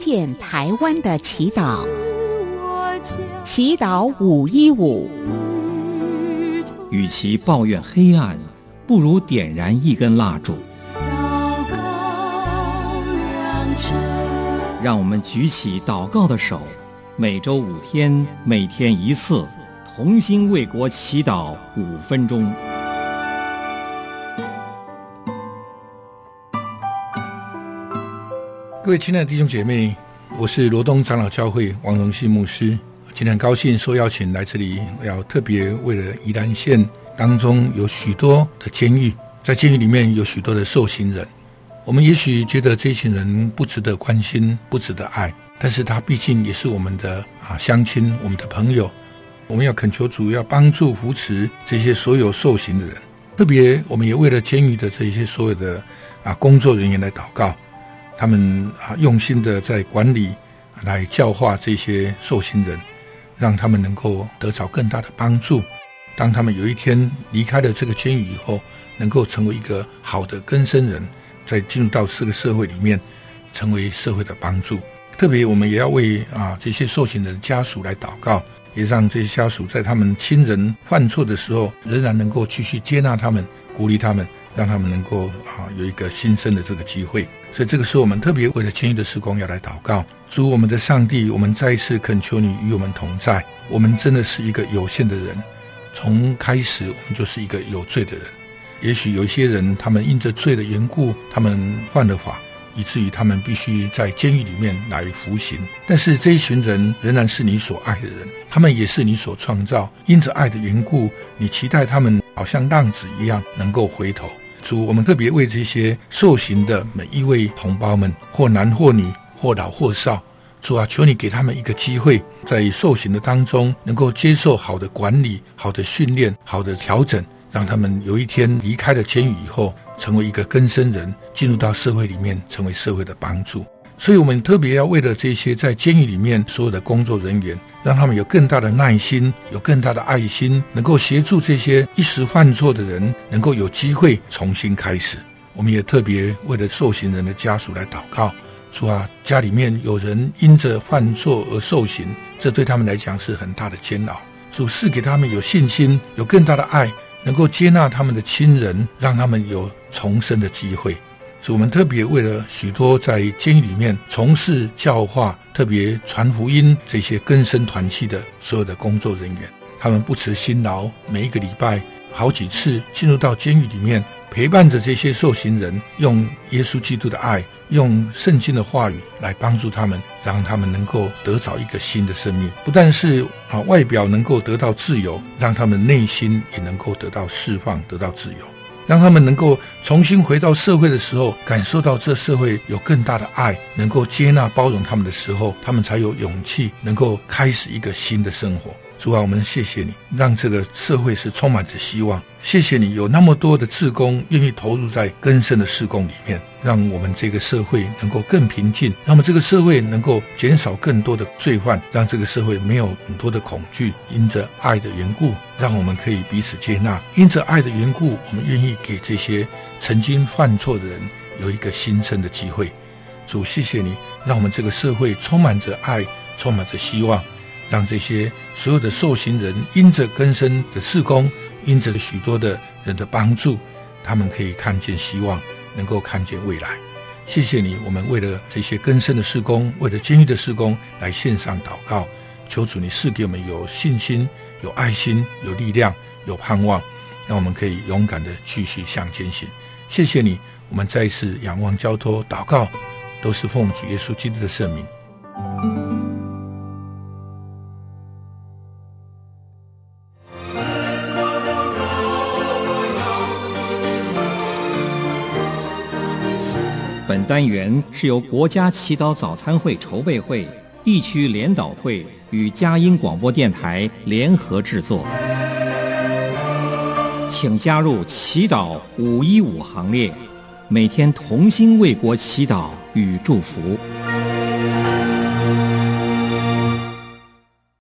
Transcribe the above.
见台湾的祈祷，祈祷五一五。与其抱怨黑暗，不如点燃一根蜡烛。让我们举起祷告的手，每周五天，每天一次，同心为国祈祷五分钟。各位亲爱的弟兄姐妹，我是罗东长老教会王荣信牧师。今天很高兴受邀请来这里，要特别为了宜兰县当中有许多的监狱，在监狱里面有许多的受刑人。我们也许觉得这群人不值得关心，不值得爱，但是他毕竟也是我们的啊乡亲，我们的朋友。我们要恳求主，要帮助扶持这些所有受刑的人。特别，我们也为了监狱的这些所有的啊工作人员来祷告。他们啊，用心的在管理，来教化这些受刑人，让他们能够得着更大的帮助。当他们有一天离开了这个监狱以后，能够成为一个好的根生人，在进入到这个社会里面，成为社会的帮助。特别，我们也要为啊这些受刑人的家属来祷告，也让这些家属在他们亲人犯错的时候，仍然能够继续接纳他们，鼓励他们。让他们能够啊有一个新生的这个机会，所以这个是我们特别为了监狱的施工要来祷告，主我们的上帝，我们再一次恳求你与我们同在。我们真的是一个有限的人，从开始我们就是一个有罪的人。也许有一些人，他们因着罪的缘故，他们犯了法，以至于他们必须在监狱里面来服刑。但是这一群人仍然是你所爱的人，他们也是你所创造，因着爱的缘故，你期待他们好像浪子一样能够回头。主，我们特别为这些受刑的每一位同胞们，或男或女，或老或少，主啊，求你给他们一个机会，在受刑的当中，能够接受好的管理、好的训练、好的调整，让他们有一天离开了监狱以后，成为一个根生人，进入到社会里面，成为社会的帮助。所以，我们特别要为了这些在监狱里面所有的工作人员，让他们有更大的耐心，有更大的爱心，能够协助这些一时犯错的人，能够有机会重新开始。我们也特别为了受刑人的家属来祷告，主啊，家里面有人因着犯错而受刑，这对他们来讲是很大的煎熬。主赐给他们有信心，有更大的爱，能够接纳他们的亲人，让他们有重生的机会。主，我们特别为了许多在监狱里面从事教化、特别传福音这些根生团契的所有的工作人员，他们不辞辛劳，每一个礼拜好几次进入到监狱里面，陪伴着这些受刑人，用耶稣基督的爱，用圣经的话语来帮助他们，让他们能够得着一个新的生命。不但是啊外表能够得到自由，让他们内心也能够得到释放，得到自由。让他们能够重新回到社会的时候，感受到这社会有更大的爱，能够接纳包容他们的时候，他们才有勇气能够开始一个新的生活。主啊，我们谢谢你，让这个社会是充满着希望。谢谢你有那么多的志工愿意投入在根深的施工里面，让我们这个社会能够更平静，那么这个社会能够减少更多的罪犯，让这个社会没有很多的恐惧。因着爱的缘故，让我们可以彼此接纳。因着爱的缘故，我们愿意给这些曾经犯错的人有一个新生的机会。主，谢谢你，让我们这个社会充满着爱，充满着希望。让这些所有的受刑人因着根深的事工，因着许多的人的帮助，他们可以看见希望，能够看见未来。谢谢你，我们为了这些根深的事工，为了监狱的事工来献上祷告，求主你赐给我们有信心、有爱心、有力量、有盼望，让我们可以勇敢的继续向前行。谢谢你，我们再一次仰望、交托、祷告，都是奉主耶稣基督的圣名。单元是由国家祈祷早餐会筹备会、地区联导会与佳音广播电台联合制作，请加入祈祷五一五行列，每天同心为国祈祷与祝福。